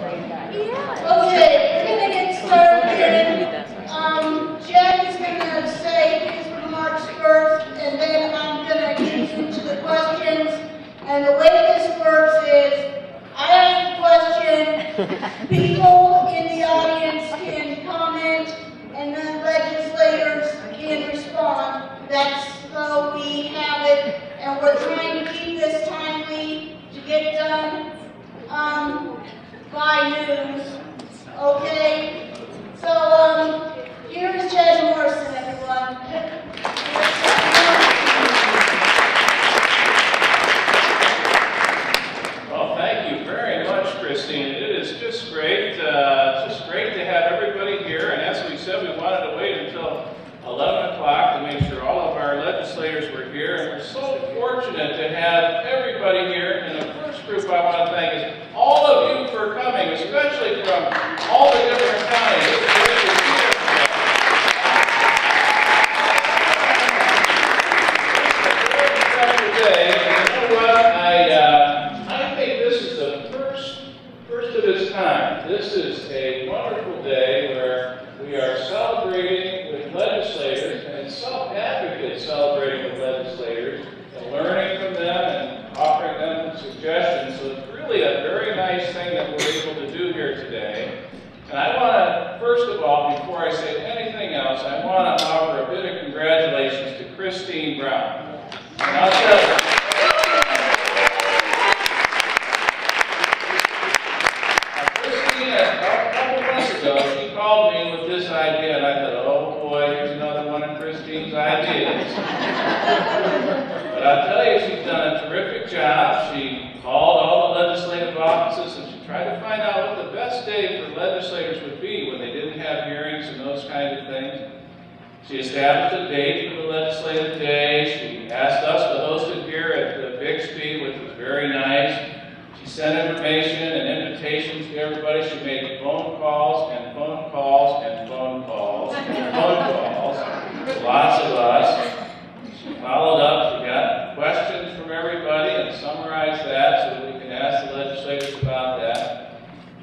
Yeah. Okay, we're gonna get started. Um, Jack is gonna say his remarks first, and then I'm gonna get into the questions. And the way this works is, I ask a question, people in the audience can comment, and then legislators can respond. That's how we have it, and we're trying to keep this timely to get done. Um, my news. Okay? So, um, here's Jed Morrison.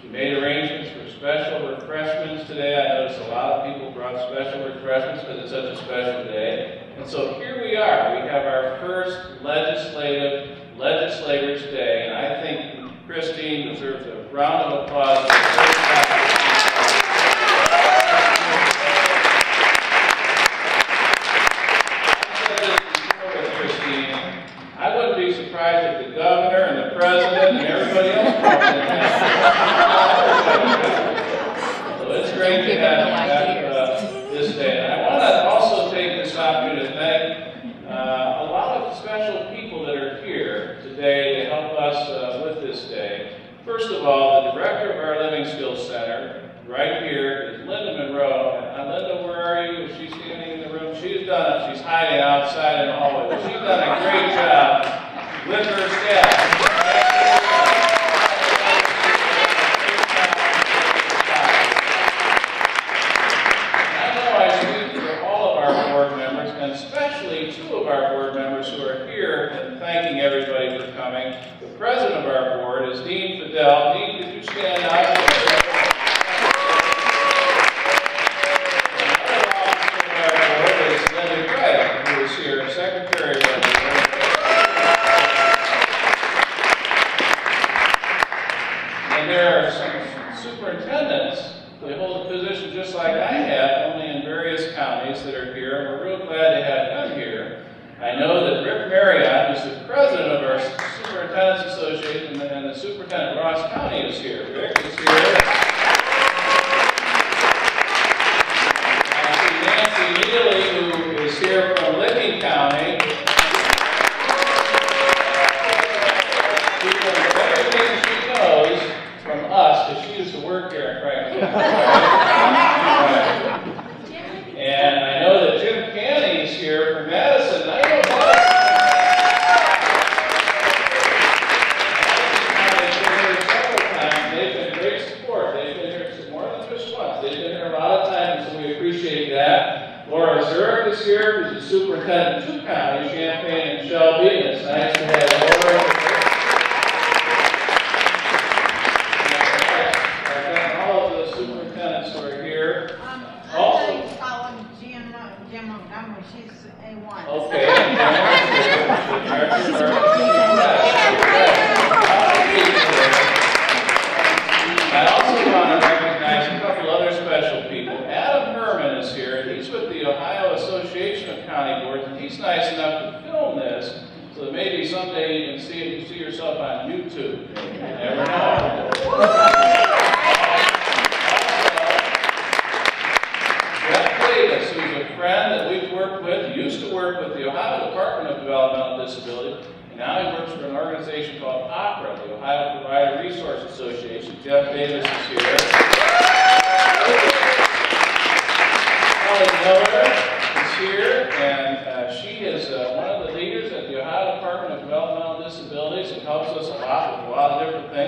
We made arrangements for special refreshments today. I noticed a lot of people brought special refreshments because it's such a special day. And so here we are. We have our first legislative Legislators Day. And I think Christine deserves a round of applause.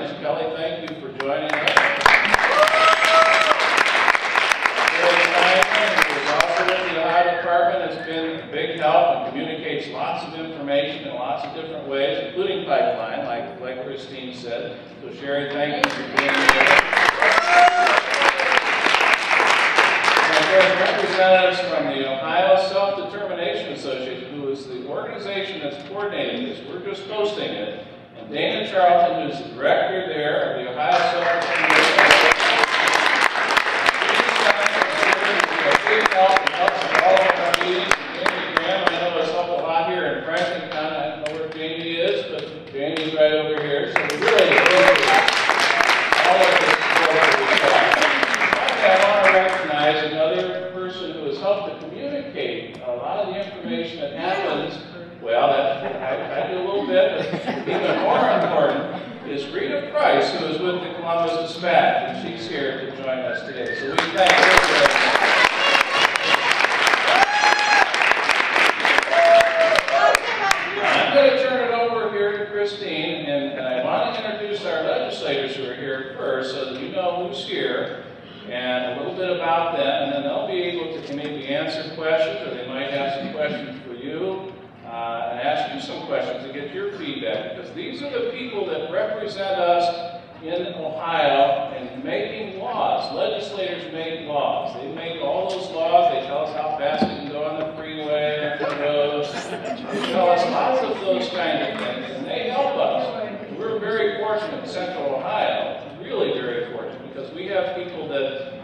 Different. Kelly, thank you for joining us. Department, has been a big help and communicates lots of information in lots of different ways, including pipeline, like, like Christine said. So Sherry, thank you for being here. Representatives from the Ohio Self-Determination Association, who is the organization that's coordinating this. We're just hosting it. Dana Charlton, who's the director there of the Ohio Self-Determination Association. Franklin County, I don't know where Jamie is, but Jamie's right over here, so we really appreciate all of the support that we've got. Finally, I want to recognize another person who has helped to communicate a lot of the information that happens. Well, that, I, I do a little bit, but even more important is Rita Price, who Columbus Dispatch, and she's here to join us today. So we thank her very much. I'm going to turn it over here to Christine, and, and I want to introduce our legislators who are here first, so that you know who's here, and a little bit about them, and then they'll be able to maybe answer questions, or they might have some questions for you, uh, and ask you some questions to get your feedback, because these are the people that represent us in Ohio in making laws. Legislators make laws. They make all those laws. They tell us how fast we can go on the freeway, on the roads. They tell us lots of those kind of things, and they help us. We're very fortunate in central Ohio, really very fortunate, because we have people that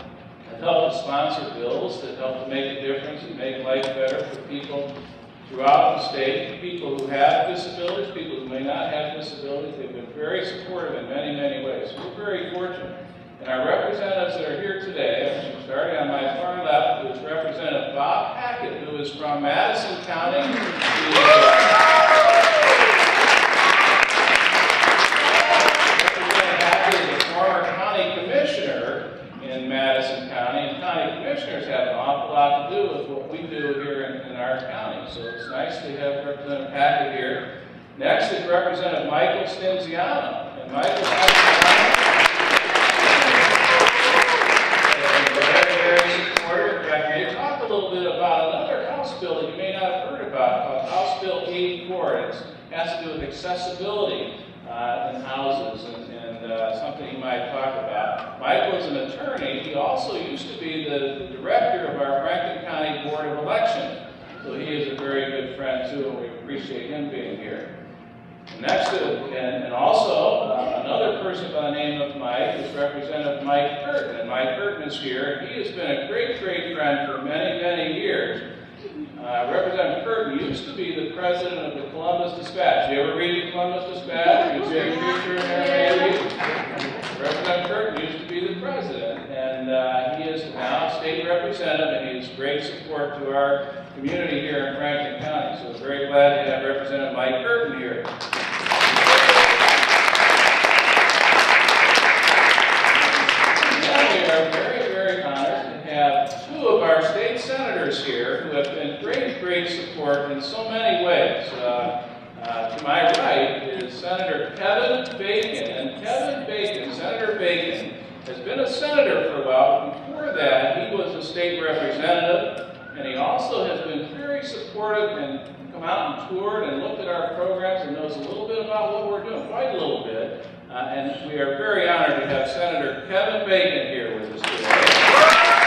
helped to sponsor bills that help to make a difference and make life better for people throughout the state, people who have disabilities, people who may not have disabilities. They've been very supportive in many, many ways. We're very fortunate. And our representatives that are here today, starting on my far left, is Representative Bob Hackett, who is from Madison County. Representative Hackett is a former county commissioner in Madison County, and county commissioners have an awful lot to do with what we do here in, our county. So it's nice to have Representative Hackett here. Next is Representative Michael Stinziano. And Michael may talk a little bit about another House bill that you may not have heard about, House Bill 84. It has to do with accessibility uh, in houses and, and uh, something you might talk about. Michael is an attorney. He also used to be the, the director of our Franklin County Board of Elections. So he is a very good friend too, and we appreciate him being here. Next, to, and, and also uh, another person by the name of Mike is Representative Mike Curtin. And Mike Curtin is here. He has been a great, great friend for many, many years. Uh, Representative Curtin used to be the president of the Columbus Dispatch. You ever read the Columbus Dispatch? You see a picture in there, maybe? Representative Curtin used to be the president, and uh, he is now state representative, and he's great support to our community here in Franklin County. So very glad to have Representative Mike Curtin here. We are very, very honored to have two of our state senators here who have been great, great support in so many ways. Uh, uh, to my right is Senator Kevin Bacon, and Kevin Bacon, Senator Bacon, has been a senator for a while. Before that, he was a state representative, and he also has been very supportive and come out and toured and looked at our programs and knows a little bit about what we're doing, quite a little bit. Uh, and we are very honored to have Senator Kevin Bacon here with us today. I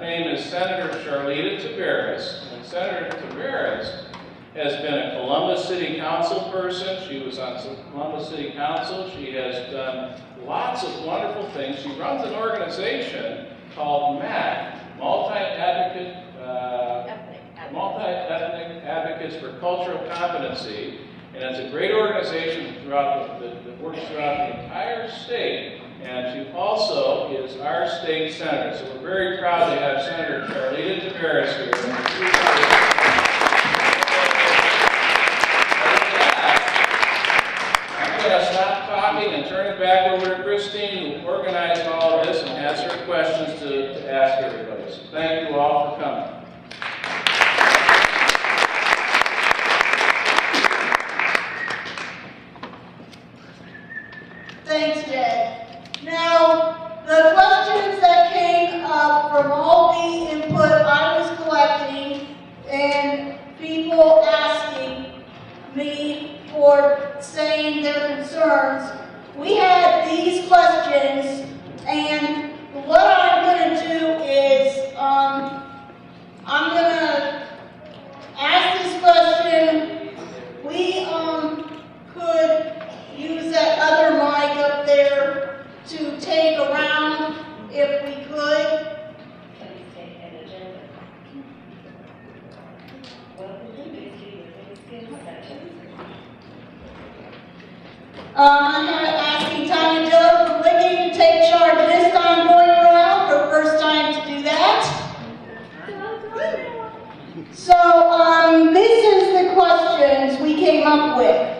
think I is Senator Charleta Tavares. And Senator Tavares has been a Columbus City Council person. She was on Columbus City Council. She has done lots of wonderful things. She runs an organization called MAC, Multi-Advocate, uh, Multi-Ethnic Advocates for Cultural Competency. And it's a great organization throughout the, that, works throughout the entire state. And she also is our state senator. So we're very proud to have Senator Charleta Tavares here. I'm going to and turn it back over to Christine, who organized all of this and her questions to, to ask everybody. So thank you all for coming. Thanks, Jed. Now, the questions that came up from all the input I was collecting and people asking me for saying their concerns, we had these questions, and what I'm gonna do is, um, I'm gonna ask this question. We, um, could use that other mic up there to take around if we could. Um, I'm gonna Wigging to take charge this time going around, her first time to do that. So, um, this is the questions we came up with.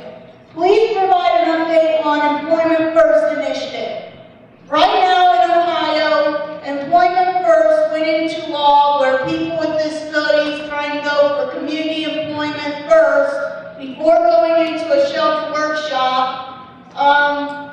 Please provide an update on Employment First initiative. Right now in Ohio, Employment First went into law where people with disabilities try and go for community employment first before going into a shelter workshop. Um,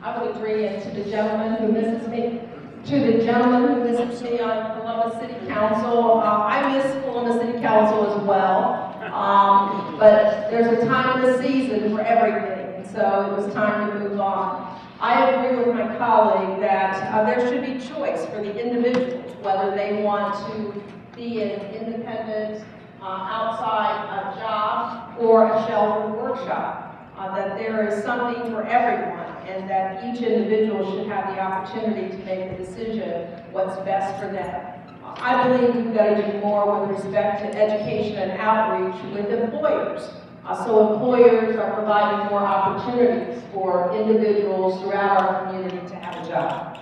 I would agree, and to the gentleman who misses me, to the gentleman who misses me on Columbus City Council, uh, I miss Columbus City Council as well. Um, but there's a time and a season for everything, so it was time to move on. I agree with my colleague that uh, there should be choice for the individuals, whether they want to be an independent, uh, outside uh, job or a sheltered workshop uh, that there is something for everyone, and that each individual should have the opportunity to make the decision what's best for them. I believe we've got to do more with respect to education and outreach with employers. Uh, so employers are providing more opportunities for individuals throughout our community to have a job.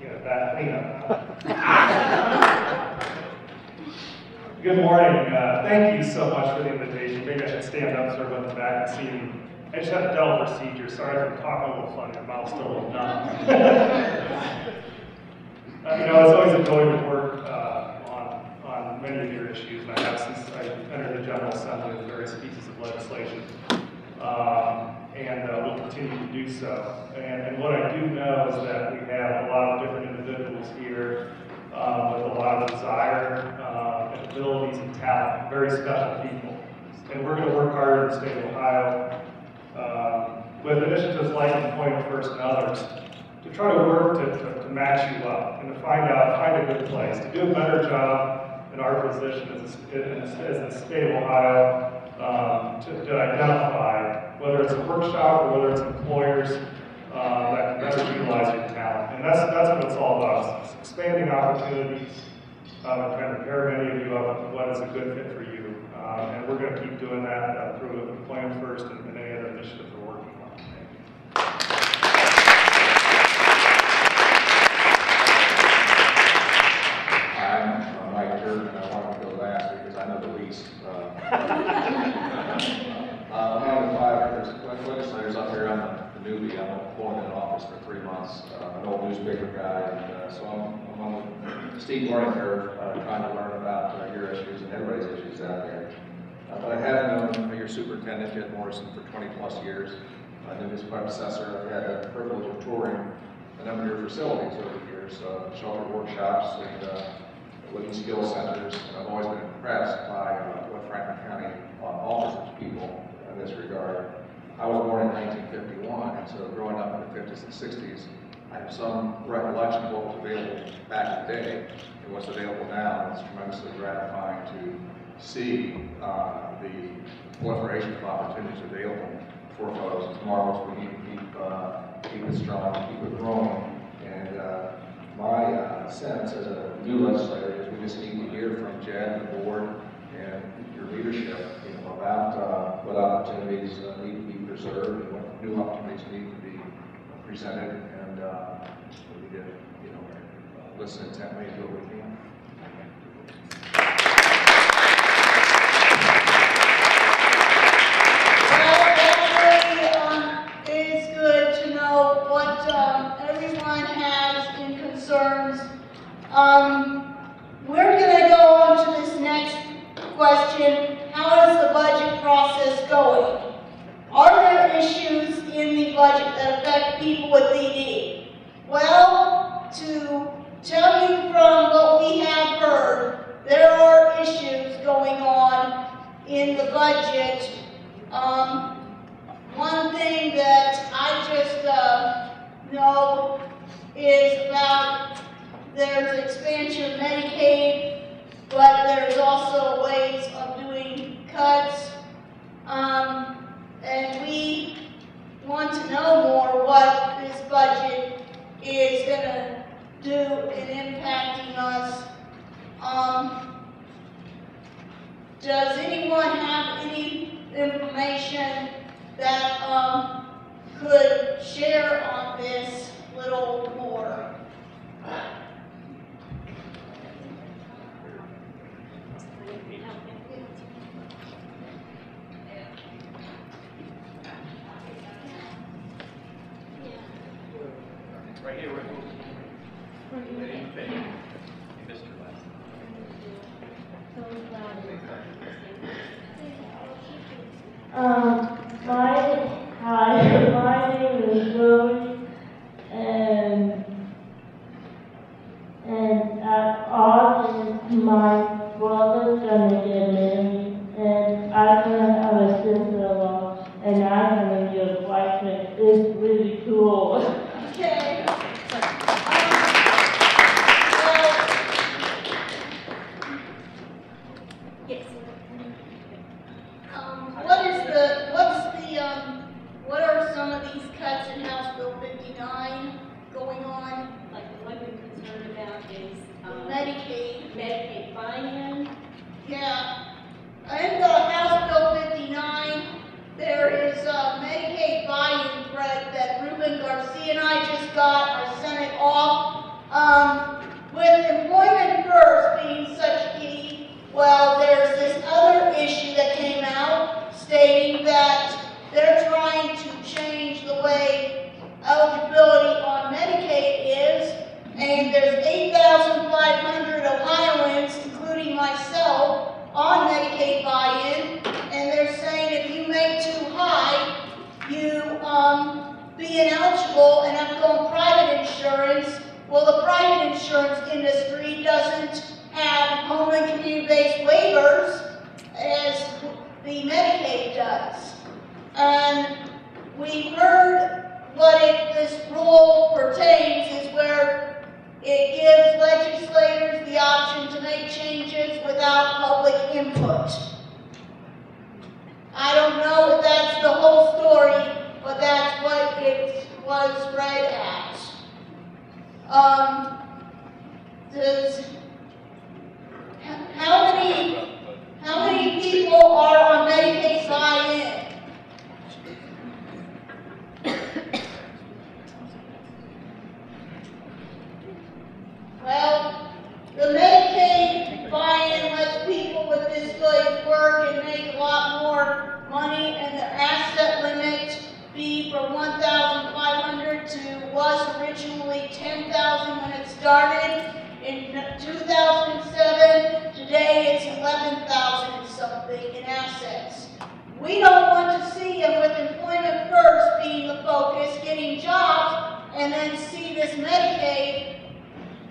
Yeah, that cleanup. Good morning. Uh, thank you so much for the invitation. Maybe I should stand up sort of in the back and see you. I just had a dental procedure. Sorry if I'm talking a little funny. My mouth's still a little numb. uh, you know, it's always a joy to work uh, on, on many of your issues, and I have since I entered the General Assembly with various pieces of legislation. Um, and uh, we'll continue to do so. And, and what I do know is that we have a lot of different individuals here um, with a lot of desire uh, and abilities and talent, very special people. And we're going to work hard in the state of Ohio um, with initiatives like Employment First and others to try to work to, to, to match you up and to find out, find a good place, to do a better job in our position as, a, as, the state of Ohio um, to, to identify whether it's a workshop or whether it's employers uh, that can better utilize your talent. And that's, that's what it's all about, it's expanding opportunities, um, and trying to pair many of you up with what is a good fit for you. Um, and we're going to keep doing that uh, through Employment First and, and any other initiatives we're working on. I'm uh, Mike Curtin, and I want to go last because I know the least. Uh, uh, one of the five legislators up here, I'm a newbie, I'm appointed in office for three months, uh, an old newspaper guy, and uh, so I'm, I'm on the steep learning curve, uh, trying to learn about uh, your issues and everybody's issues out there. Uh, But I have known your superintendent, Jed Morrison, for 20-plus years. I knew his predecessor, I've had the privilege of touring a number of your facilities over the years, uh, shelter workshops and uh, living skill centers, and I've always been impressed by uh, what Franklin County uh, offers its people in this regard. I was born in 1951, and so growing up in the 50s and 60s, I have some recollection of what was available back in the day and what's available now, it's tremendously gratifying to see uh, the proliferation of opportunities available for folks. It's marvelous. We need to keep, uh, keep it strong, keep it growing, and uh, my uh, sense as a new legislator is we just need to hear from Jed and the board and your leadership, you know, about uh, what opportunities uh, need to be preserved and what new opportunities need to be presented uh, we did, you know, uh, listen intently to what we can. 嗯 started in 2007. Today it's 11,000 something in assets. We don't want to see them with employment first being the focus, getting jobs, and then see this Medicaid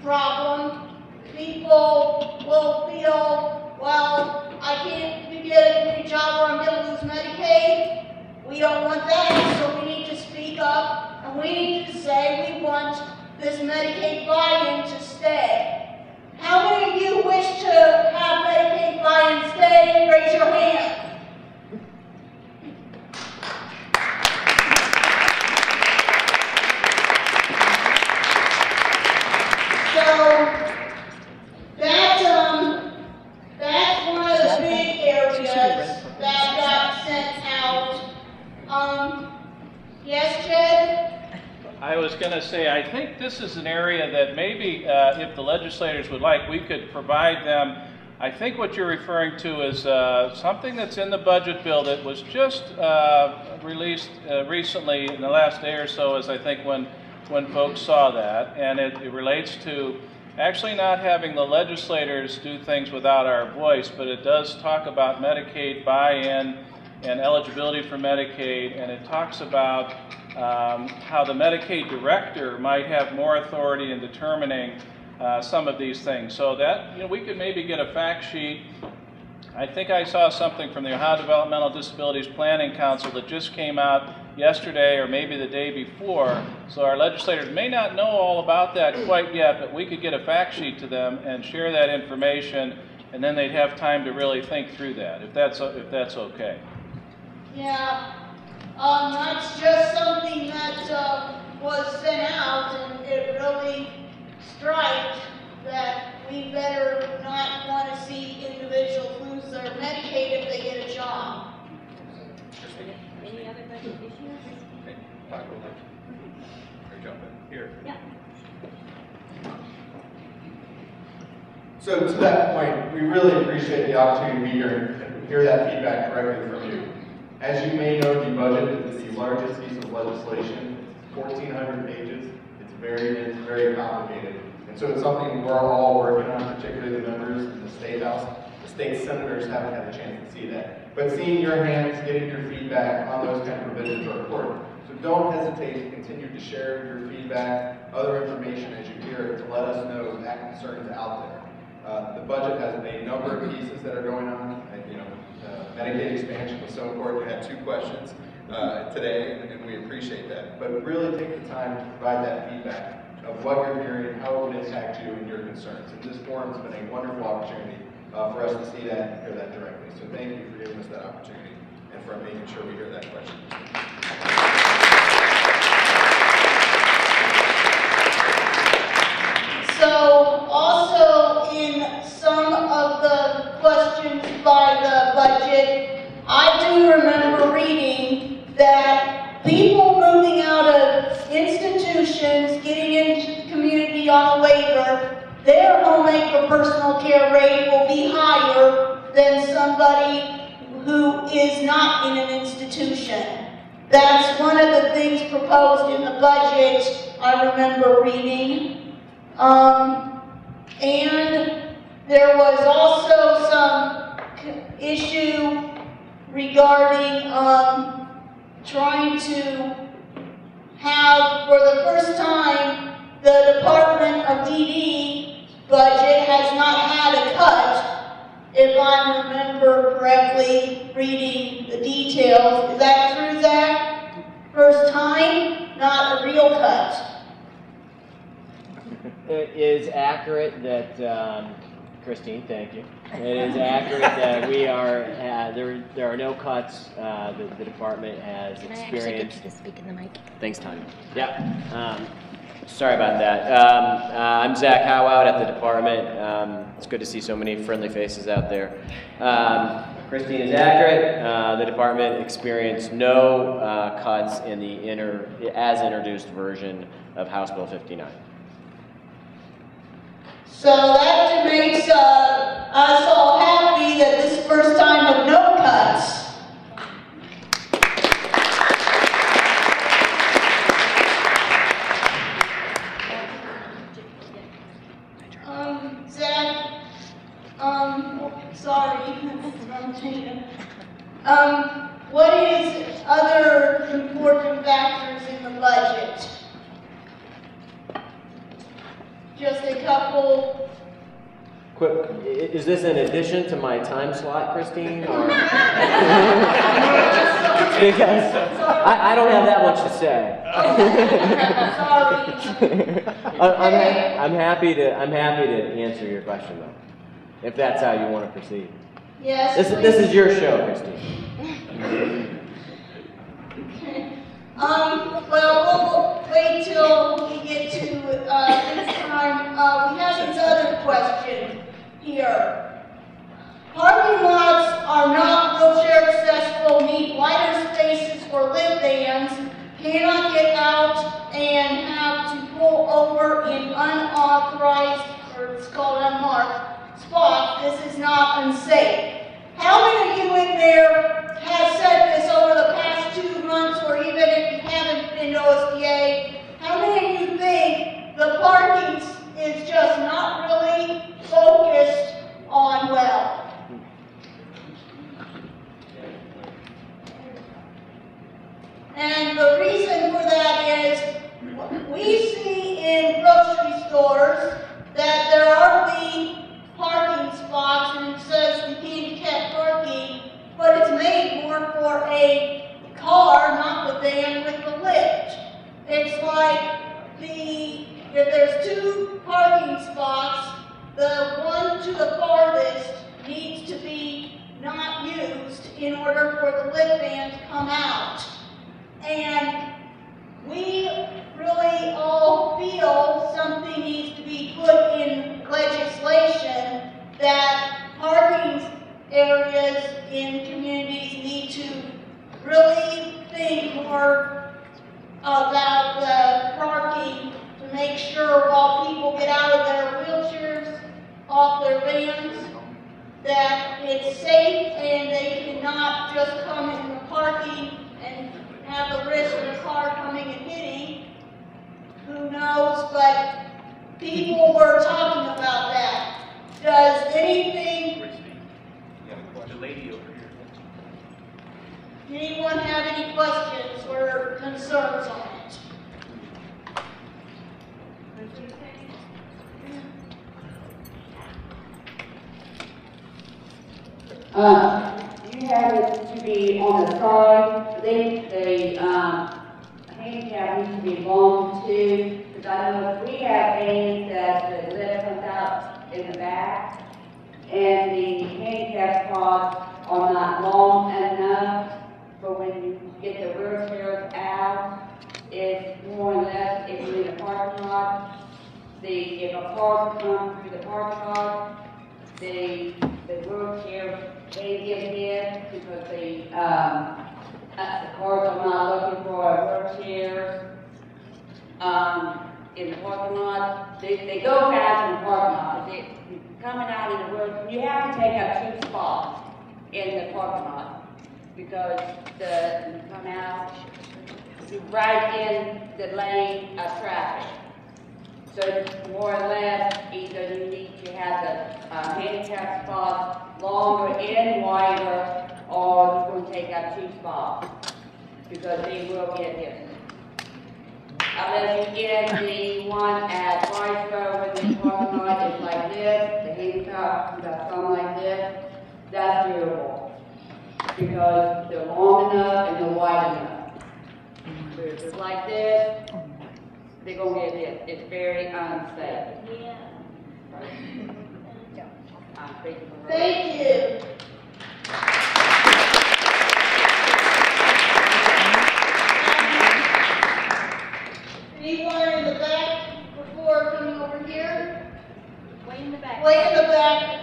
problem. People will feel, well, I can't get a new job or I'm going to lose Medicaid. We don't want that, so we need to speak up, and we need to say we want this Medicaid buy-in to stay? How many of you wish to have Medicaid buy-in stay? Raise your hand. This is an area that maybe, uh, if the legislators would like, we could provide them. I think what you're referring to is uh, something that's in the budget bill that was just uh, released uh, recently in the last day or so, as I think when, when folks saw that. And it, it relates to actually not having the legislators do things without our voice, but it does talk about Medicaid buy-in and eligibility for Medicaid, and it talks about um, how the Medicaid director might have more authority in determining uh, some of these things. So that, you know, we could maybe get a fact sheet. I think I saw something from the Ohio Developmental Disabilities Planning Council that just came out yesterday or maybe the day before. So our legislators may not know all about that quite yet, but we could get a fact sheet to them and share that information, and then they'd have time to really think through that, if that's, if that's okay. Yeah, um, that's just something that, uh, was sent out and it really striked that we better not wanna see individuals lose their Medicaid if they get a job. Any other budget issues? Okay, Michael, or jump in here. Yeah. So to that point, we really appreciate the opportunity to be here and hear that feedback directly from you. As you may know, the budget is the largest piece of legislation, fourteen hundred pages. It's very, it's very complicated. And so it's something we're all working on, particularly the members in the state house. The state senators haven't had a chance to see that. But seeing your hands, getting your feedback on those kind of provisions are important. So don't hesitate to continue to share your feedback, other information as you hear it, to let us know that concerns out there. Uh, the budget has a number of pieces that are going on, uh, you know, uh, Medicaid expansion was so important, you had two questions, uh, today, and, we appreciate that. But really take the time to provide that feedback of what you're hearing, how it would impact you and your concerns. And this forum's been a wonderful opportunity, uh, for us to see that and hear that directly. So thank you for giving us that opportunity and for making sure we hear that question. So also in some of the questions by the budget, I do remember reading that people moving out of institutions, getting into the community on a waiver, their homemaker personal care rate will be higher than somebody who is not in an institution. That's one of the things proposed in the budget, I remember reading. Um, and there was also some issue regarding, um, trying to have, for the first time, the Department of DD budget has not had a cut, if I remember correctly, reading the details. Is that true, Zach? First time, not a real cut. It is accurate that, um, Christine, thank you. It is accurate that we are, uh, there, there are no cuts, uh, the, the department has Can I actually get experienced. you to speak in the mic? Thanks, Tanya. Yeah, um, sorry about that. Um, uh, I'm Zach Howout at the department. Um, it's good to see so many friendly faces out there. Um, Christine is accurate. Uh, the department experienced no, uh, cuts in the inter, as introduced version of House Bill 59. So that makes uh, us all happy that this first time of no cuts. Um, Zach, um, sorry. Um, what is other important factors in the budget? Just a couple Quick, i- is this in addition to my time slot, Christine, or? Because I, I don't have that much to say. I'm, ha- I'm happy to, I'm happy to answer your question though, if that's how you want to proceed. Yes, This, this is your show, Christine. okay. Um, well, we'll wait till we get to, uh, this time. Uh, we have this other question here. Parking lots are not wheelchair accessible, need wider spaces for lift vans, cannot get out and have to pull over in unauthorized, or it's called unmarked, spots, this is not unsafe. How many of you in there have said this over the past two months, or even if you haven't been to OSDA? How many of you think the parking is just not really focused on well? And the reason for that is we see in grocery stores that there are the parking spots and it says the handicap parking, but it's made more for a car, not the van with the lift. It's like the, if there's two parking spots, the one to the farthest needs to be not used in order for the lift van to come out. And we really all feel something needs to be put in legislation that parking areas in communities need to really think more about the parking make sure while people get out of their wheelchairs, off their vans, that it's safe and they cannot just come in the parking and have the risk of a car coming and hitting. Who knows, but people were talking about that. Does anything, The lady over here. anyone have any questions or concerns on Uh, you have it to be on the side, then the, um, handicap needs to be long too, because I know we have vans that the lift comes out in the back, and the handicap spots are not long enough for when you get the wheelchairs out, it's more or less, if you're in a parking lot, the, if a car comes through the parking lot, the, the wheelchair, they get hit because the, um, uh, the cars are not looking for a wheelchair. Um, in the parking lot, they, they go fast in the parking lot, they, coming out in the road, you have to take up two spots in the parking lot. Because the, you come out, you're right in the lane of traffic. So more or less, either you need to have the uh, handicap spots longer and wider, or you're going to take up two spots, because they will get hit. Unless you get the one at Riceboro, when the parking lot is like this, the handicap, you got some like this, that's doable. Because they're long enough and they're wide enough. If it's like this, they're gonna get hit. It's very unsafe. Yeah. I'm speaking for. Thank you. Anyone in the back before coming over here? Way in the back. Way in the back.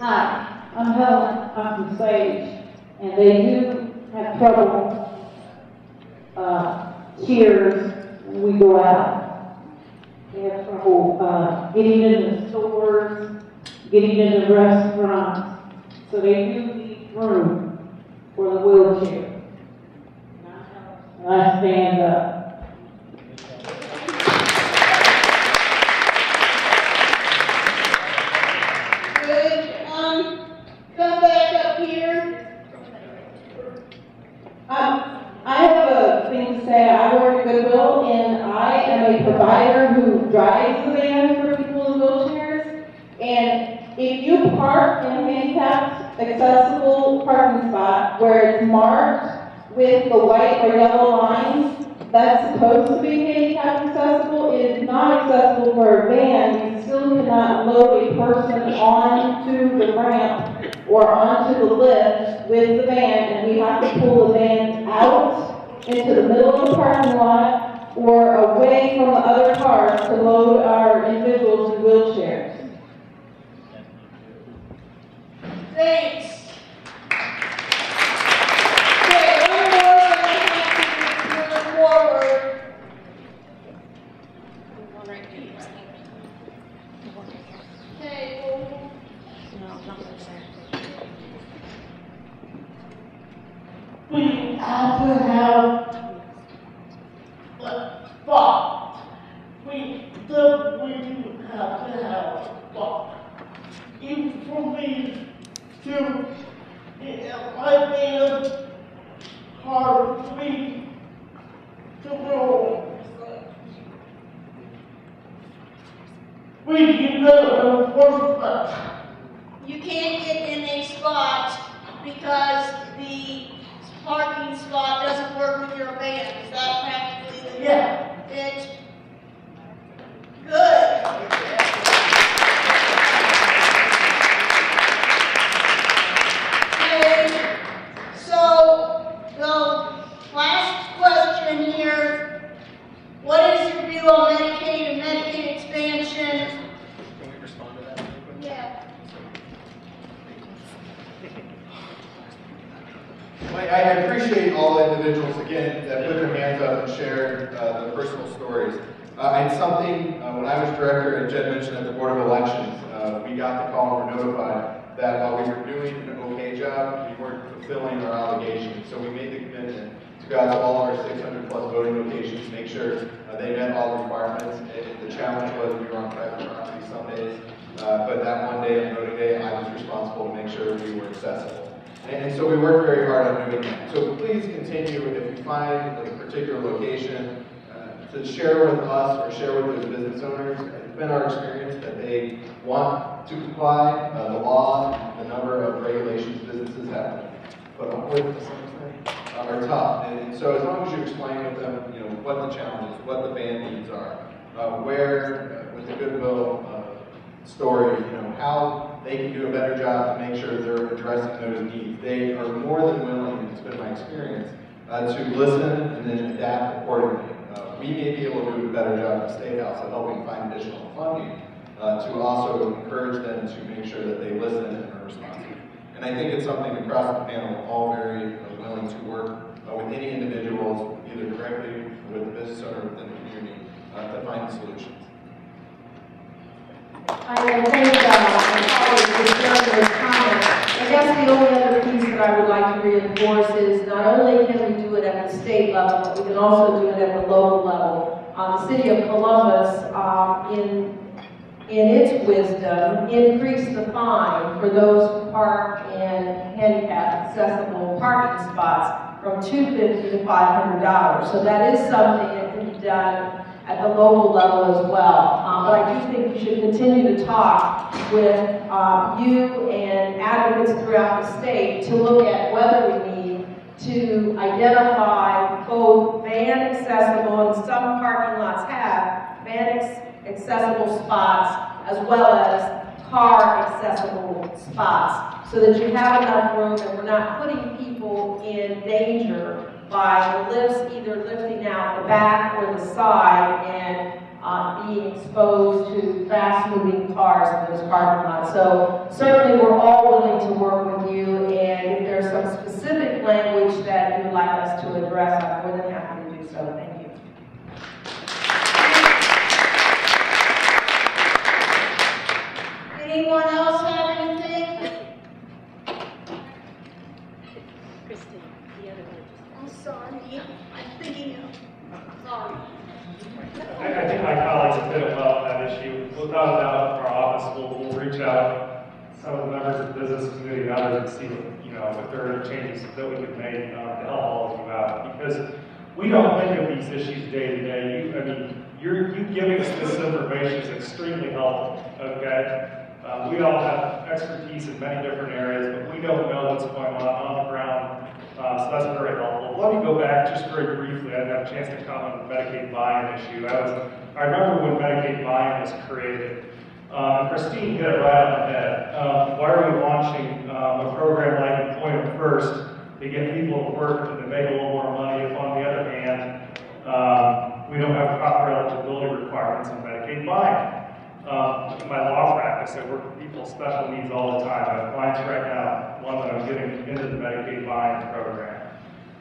Hi, I'm Helen, I'm from Sage, and they do have trouble, uh, cheers when we go out. They have trouble, uh, getting into stores, getting into restaurants, so they do notified that while we were doing an okay job, we weren't fulfilling our obligations. So we made the commitment to go out to all our 600 plus voting locations, make sure uh, they met all the requirements. And the challenge was we were on private property some days, uh, but that one day voting day, I was responsible to make sure we were accessible. And, and so we worked very hard on doing that. So please continue, if you find a particular location, uh, to share with us or share with those business owners. Been our experience that they want to comply, uh, the law, the number of regulations businesses have but uh, are tough. And, and so as long as you explain with them, you know, what the challenges, what the band needs are, uh, where, uh, with the goodwill, uh, story, you know, how they can do a better job to make sure they're addressing those needs. They are more than willing, it's been my experience, uh, to listen and then adapt accordingly. We may be able to do a better job at the State House of helping find additional funding uh, to also encourage them to make sure that they listen and are responsive. And I think it's something across the panel, all very willing to work uh, with any individuals, either directly with the business owner within the community, uh, to find solutions. I will thank uh, my colleagues for sharing guess the only other piece that I would like to reinforce is not only can we do it at the state level, but we can also do it at the local level. Um, the city of Columbus, um, in in its wisdom, increased the fine for those who park in handicap accessible parking spots from 250 to $500. So that is something that can be done at the local level as well. Um, but I do think you should continue to talk with um, you and advocates throughout the state to look at whether we need to identify both van accessible, and some parking lots have van accessible spots as well as car accessible spots so that you have enough room and we're not putting people in danger by the lifts either lifting out the back or the side and uh, being exposed to fast-moving cars in those parking lots. So certainly we're all willing to work with you and if there's some specific language that you would like us to address, I'm more than happy to do so. Thank you. Anyone else have anything? Christine, the other one. I'm I'm thinking of, sorry. I, I think my colleagues have it well that issue. Without a doubt, our office will, will reach out, some of the members of the business community and others, and see, what, you know, if there are changes that we can make, um, to help all of you out. Because we don't think of these issues day to day. You, I mean, you're, you giving us this information is extremely helpful, okay? Uh, we all have expertise in many different areas, but we don't know what's going on on the ground. Uh, so that's very helpful. Let me go back just very briefly. I didn't have a chance to comment on the Medicaid buy-in issue. I was, I remember when Medicaid buy-in was created. Uh, Christine hit it right on the head. Um, why are we launching um, a program like Employment First to get people to work and to make a little more money if on the other hand, um, we don't have proper eligibility requirements in Medicaid buy-in? uh, my law practice, I work with people with special needs all the time. I have clients right now, one that I'm getting into the Medicaid buy-in program.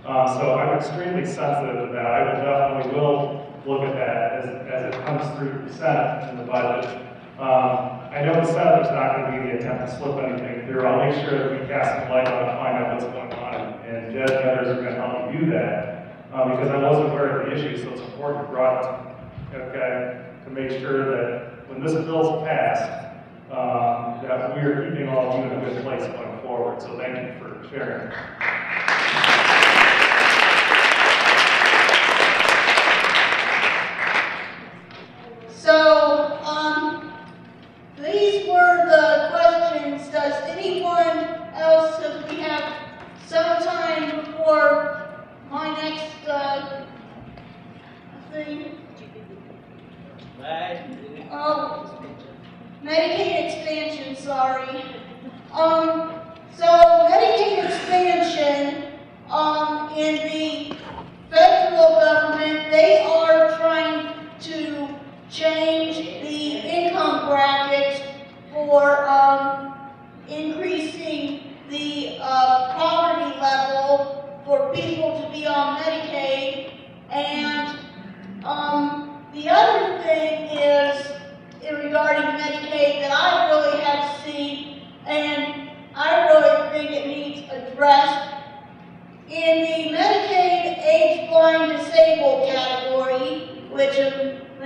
Uh, so I'm extremely sensitive to that. I will definitely will look at that as, as it comes through the Senate in the budget. Um, I know the Senate is not going to be the attempt to slip anything through. I'll make sure that we cast some light on it, find out what's going on, and Jed and others are going to help you do that uh, because I wasn't aware of the issue, so it's important brought okay, to make sure that when this bill's passed, um, that we are keeping all of you in a good place going forward. So thank you for sharing.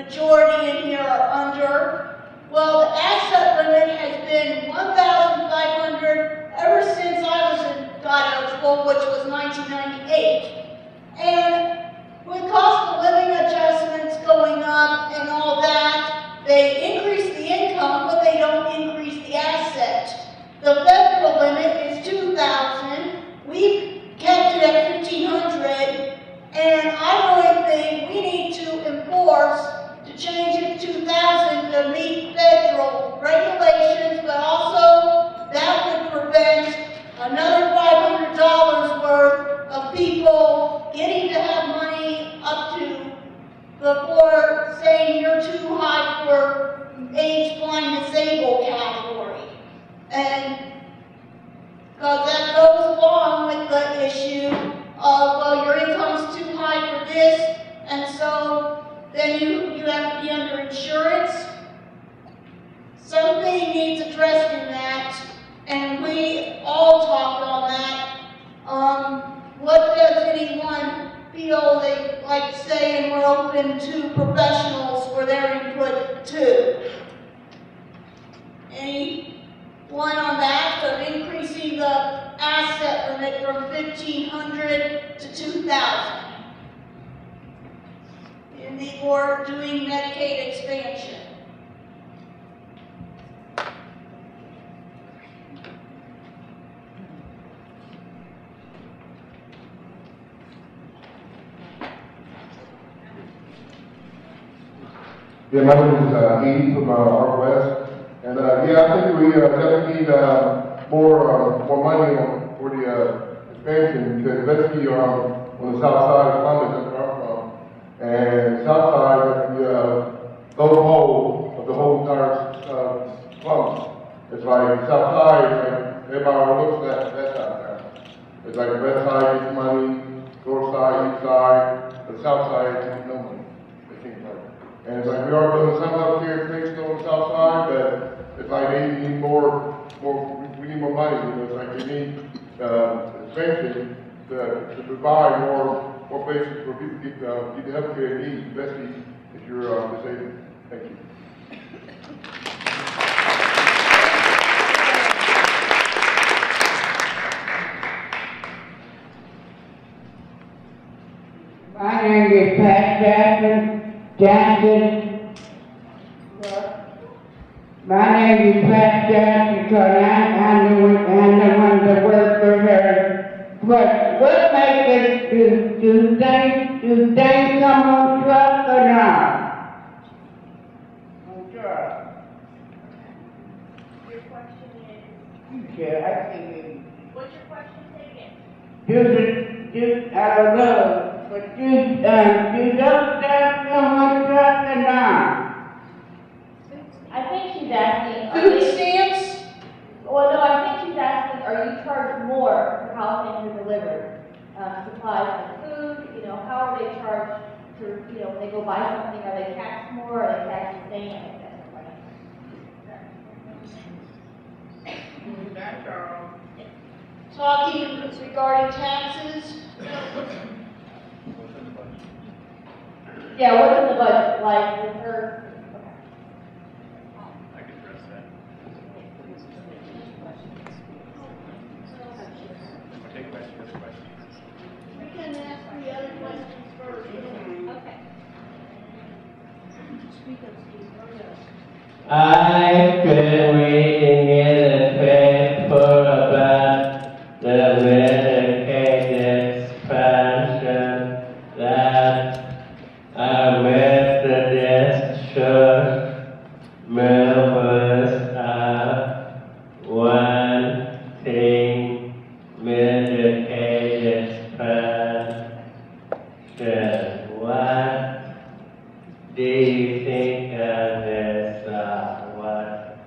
George. if I need, need more, more, we need more money, you know, like we need, uh, essentially, to, to provide more, more places for people to get, uh, get the health care they need, especially if you're uh, disabled. Thank you. My name is Pat Jackson, Jackson my name is Pat Jackson because I, I knew it, I know I'm the work for her. But what makes it, do, do they, do they come on truck or not? On truck. Your question is? Yeah, I can hear. What's your question again? Do the, do, I don't know, but do, uh, do those guys asking. Food they, stamps? Well, no, I think she's asking, are you charged more for how things are delivered? Um, supplies and food, you know, how are they charged to, you know, when they go buy something, are they taxed more, are they taxed the same? Talking regarding taxes. Yeah, what's in the budget, like with her I've been reading in the paper about the Medicaid expansion that our Methodist church members are wanting Medicaid expansion. What do you think of this, uh, what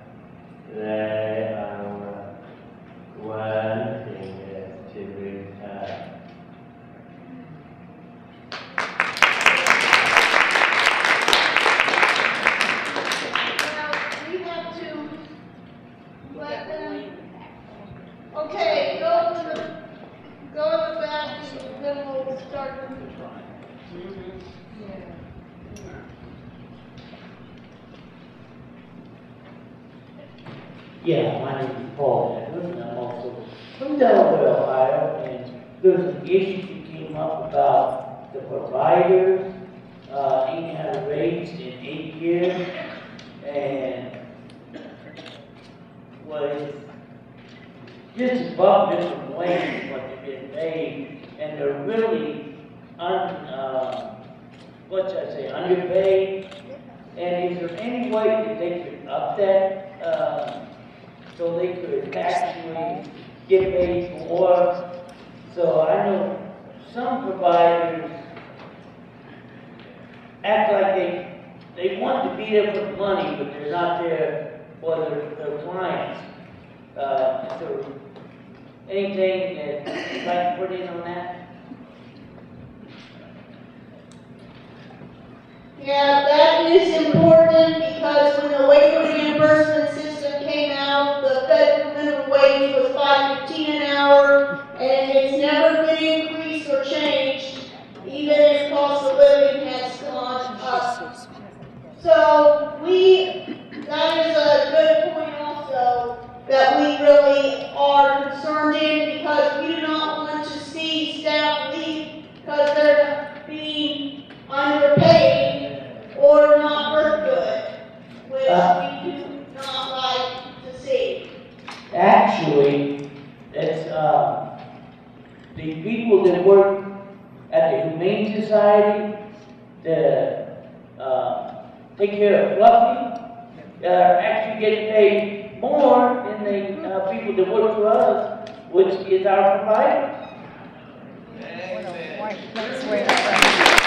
they are wanting it to become? Now, we have to let them, okay, go to the, go to the back, and then we'll start. Yeah, my name is Paul I'm also from Delaware, Ohio, and there's an issue that came up about the providers, uh, ain't had a raise in eight years, and was just above minimum wage what they've been paid, and they're really un, uh, what's I say, underpaid. And is there any way that they could up that, uh, so they could actually get paid more? So I know some providers act like they, they want to be there for the money, but they're not there for their, their clients. Uh, there anything that you'd like to put in on that? Yeah, that is important because when the labor reimbursement system came out, the federal minimum wage was five fifteen an hour, and it's never been increased or changed, even if cost of living has gone up. So we, that is a good point also, that we really are concerned in because we do not want to see staff leave because they're being underpaid or not work good, which we do not like to see. Actually, it's, uh, the people that work at the Humane Society, that, uh, take care of Fluffy, are actually getting paid more than the, uh, people that work for us, which is our provider. My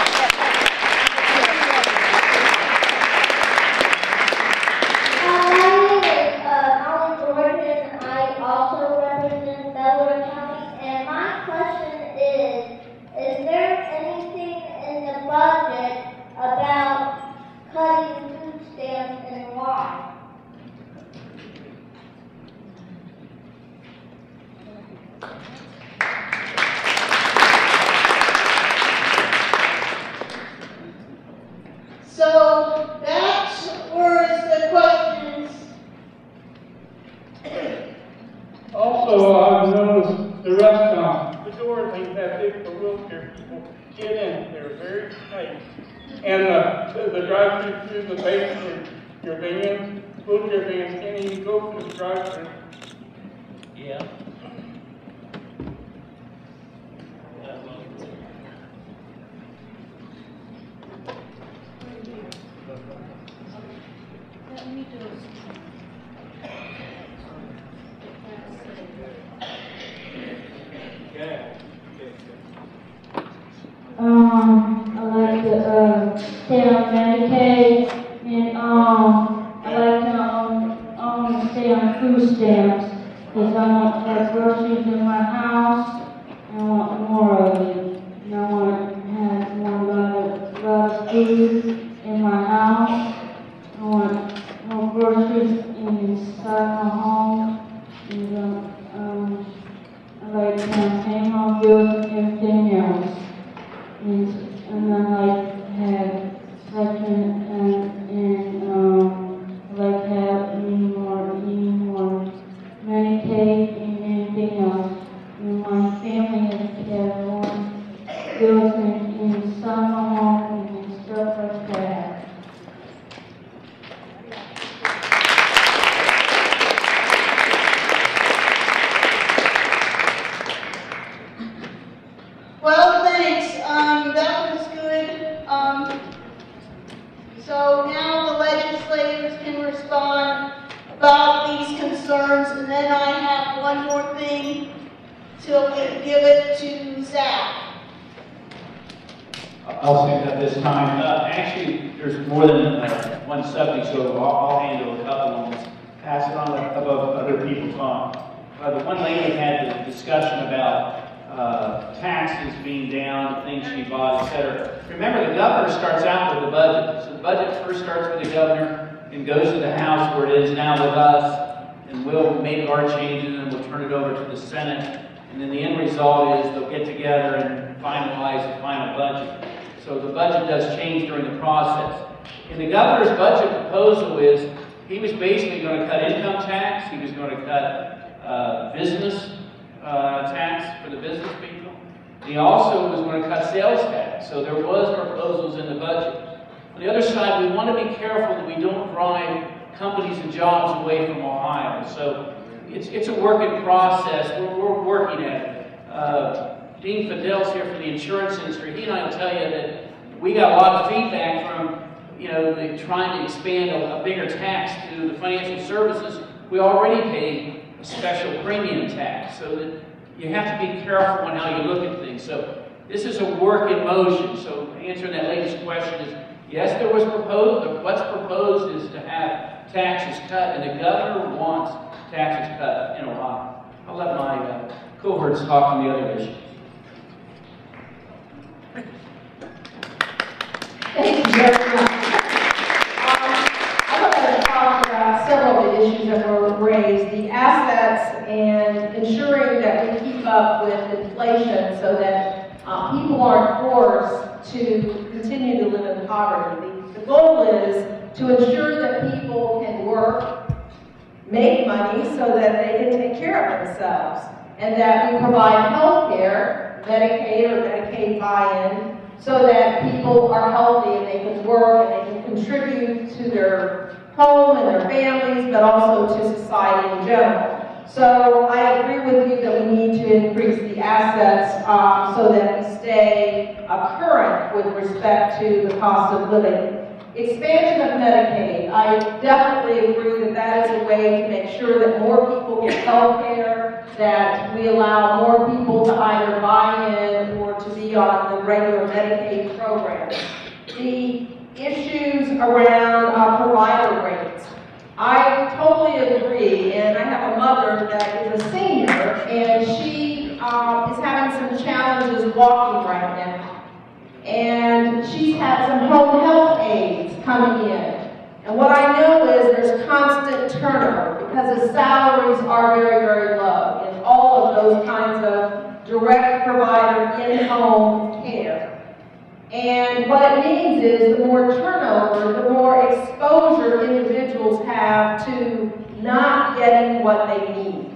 starts with the governor and goes to the House where it is now with us, and we'll make our changes and we'll turn it over to the Senate. And then the end result is they'll get together and finalize the final budget. So the budget does change during the process. And the governor's budget proposal is, he was basically going to cut income tax, he was going to cut uh, business uh, tax for the business people. He also was going to cut sales tax, so there was proposals in the budget. On the other side, we want to be careful that we don't drive companies and jobs away from Ohio. So it's, it's a work in process. We're, we're working at it. Uh, Dean Fidel's here from the insurance industry. He and I will tell you that we got a lot of feedback from, you know, the, trying to expand a, a bigger tax to the financial services. We already pay a special premium tax, so that you have to be careful on how you look at things. So this is a work in motion. So answering that latest question is, yes, there was proposed, what's proposed is to have taxes cut, and the governor wants taxes cut in Ohio. I'll let my uh, cohorts talk on the other issues. Thank you very much. Um, I want to talk about several of the issues that were raised, the assets and ensuring that we keep up with inflation so that uh, people aren't forced to continue to live in poverty. The, the goal is to ensure that people can work, make money so that they can take care of themselves, and that we provide health care, Medicaid or Medicaid buy-in, so that people are healthy and they can work and they can contribute to their home and their families, but also to society in general. So I agree with you that we need to increase the assets um, so that we stay current with respect to the cost of living. Expansion of Medicaid, I definitely agree that that is a way to make sure that more people get health care, that we allow more people to either buy in or to be on the regular Medicaid program. The issues around uh, provider rates. I totally agree, and I have a mother that is a senior, and she uh, is having some challenges walking right now and she's had some home health aides coming in. And what I know is there's constant turnover because the salaries are very, very low in all of those kinds of direct provider in-home care. And what it means is the more turnover, the more exposure individuals have to not getting what they need.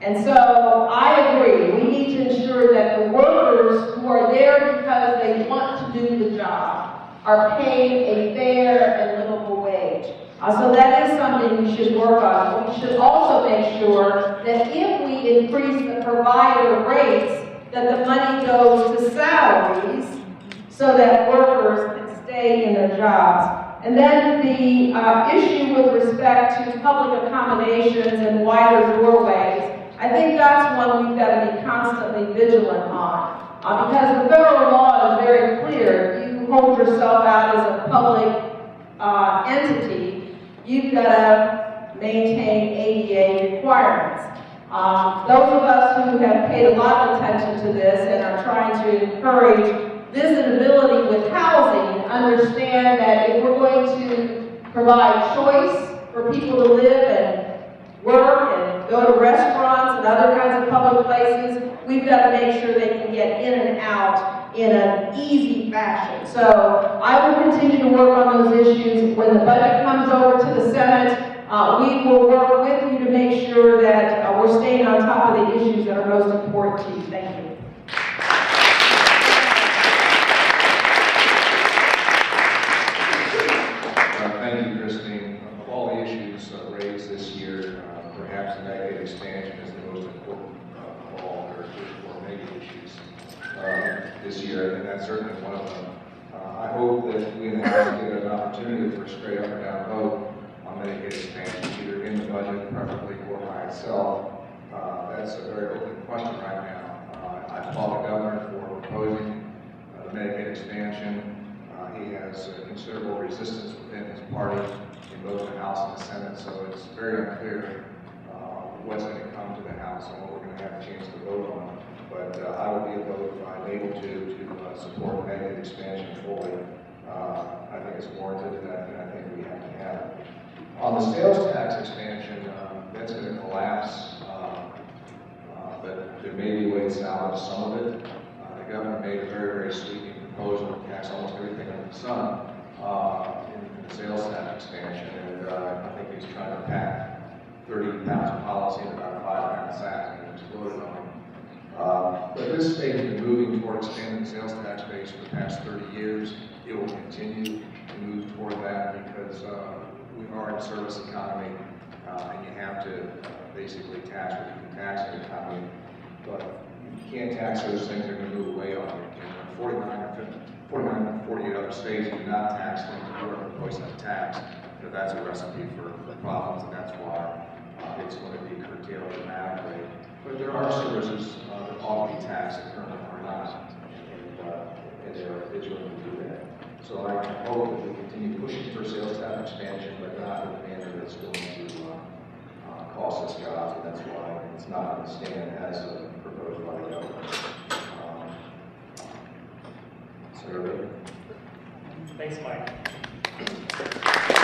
And so I agree, we need to ensure that the workers who are there because they want to do the job are paid a fair and livable wage. Uh, so that is something we should work on. We should also make sure that if we increase the provider rates, that the money goes to salaries so that workers can stay in their jobs. And then the uh, issue with respect to public accommodations and wider doorways, I think that's one we've got to be constantly vigilant on. Uh, because the federal law is very clear. You hold yourself out as a public uh, entity, you've got to maintain ADA requirements. Um, those of us who have paid a lot of attention to this and are trying to encourage visitability with housing understand that if we're going to provide choice for people to live and work and go to restaurants and other kinds of public places, we've gotta make sure they can get in and out in an easy fashion. So I will continue to work on those issues. When the budget comes over to the Senate, uh, we will work with you to make sure that uh, we're staying on top of the issues that are most important to you. Thank you. Uh, Thank you, Christine. Of all the issues uh, raised this year, uh, perhaps the Medicaid expansion is the most important uh, of all. There are three or four major issues uh, this year, and that's certainly one of them. Uh, I hope that we now get an opportunity for a straight up and down vote on Medicaid expansion, either in the budget, preferably or by itself. Uh, That's a very open question right now. Uh, I applaud the governor for proposing uh, the Medicaid expansion. Uh, He has considerable resistance within his party in both the House and the Senate, so it's very unclear uh, what's going to come to the House and what we're going to have a chance to vote on. But uh, I will be vote if I'm able to, to uh, support Medicaid expansion fully. Uh, I think it's warranted, and I and I think we have to have it. On the sales tax expansion, um, that's going to collapse, uh, uh, but there may be a way to salvage some of it. Uh, The governor made a very, very sweeping proposal to tax almost everything under the sun uh, in the sales tax expansion, and uh, I think he's trying to pack 30 pounds of policy in about five-pound sack and it on him. Uh, But this state has been moving toward expanding the sales tax base for the past 30 years. It will continue to move toward that because uh, we are in a service economy, uh, and you have to basically tax what you can tax the economy. But you can't tax those things that are going to move away on you. And 49 or 50, 49 or 48 other states do not tax things that are always not taxed. But that's a recipe for, for problems, and that's why uh, it's going to be curtailed dramatically. But there are services uh, that ought to that currently are not, and, uh, and they're vigilant to do that. So I hope that we continue pushing for sales tax expansion, but not in a manner that's going to uh, uh, cost us jobs, and that's why it's not on the stand as uh, proposed by the government. Um, Thanks, Mike.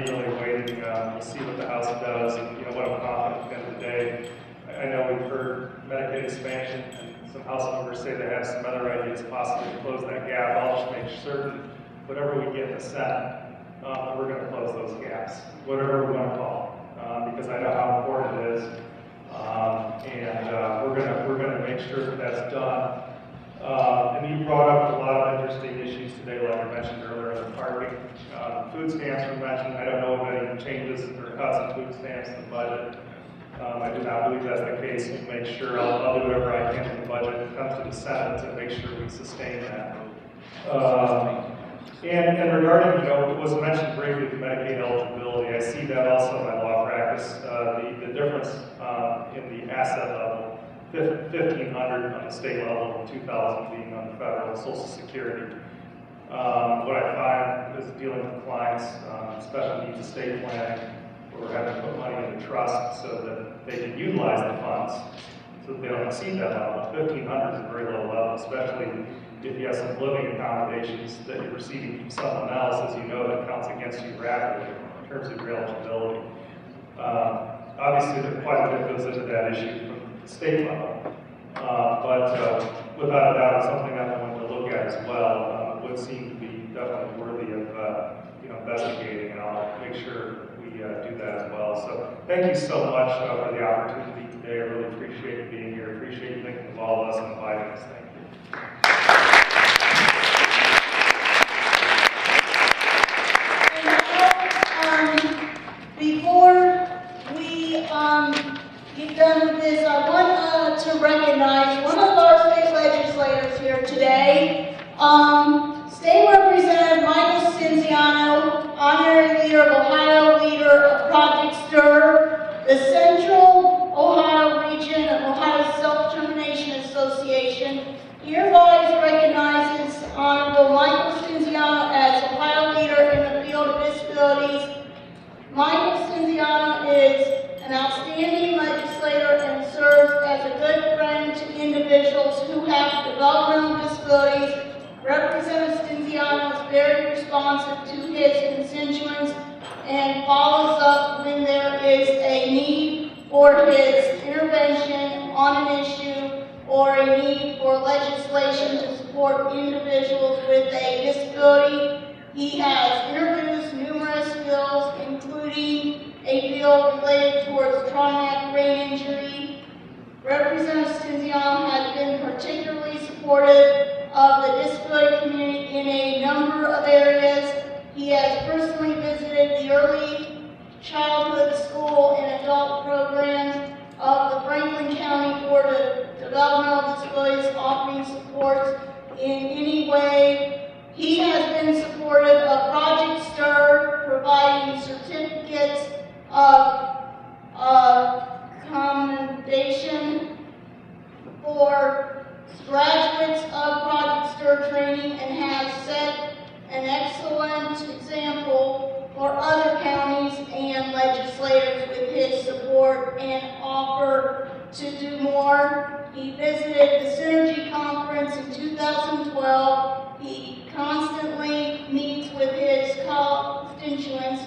The eagerly waiting, uh, we'll see what the House does, and, you know, what I'm confident at the end of the day. I- I know we've heard Medicaid expansion, and some House members say they have some other ideas possibly to close that gap. I'll just make certain, whatever we get in the Senate, uh, we're gonna close those gaps, whatever we wanna call it, uh, because I know how important it is. Um, and, uh, we're gonna, we're gonna make sure that that's done. Uh, and you brought up a lot of interesting issues today, like I mentioned earlier, the parking. Uh, food stamps were mentioned, I don't know of any changes or cuts in food stamps in the budget. Um, I do not believe that's the case, we'll make sure, I'll, I'll do whatever I can in the budget, it comes to the Senate to make sure we sustain that. Um, and, and regarding, you know, it was mentioned briefly, the Medicaid eligibility, I see that also in my law practice, uh, the, the difference, uh, in the asset level, fifteen hundred on the state level, and two thousand being on the federal social security. Um, what I find is dealing with clients, um, special needs estate planning, where we're having to put money in a trust so that they can utilize the funds, so that they don't exceed that level. Fifteen hundred is a very low level, especially if you have some living accommodations that you're receiving from someone else, as you know, that counts against you rapidly in terms of your eligibility. Um, Obviously, there quite a bit goes into that issue the state level. Uh, But uh, without a doubt, it's something I want to look at as well. Uh, Would seem to be definitely worthy of, uh, you know, investigating, and I'll make sure we do that as well. So thank you so much for the opportunity today. I really appreciate you being here. Appreciate you thinking of all of us and inviting us. Thank do more. He visited the Synergy Conference in 2012. He constantly meets with his constituents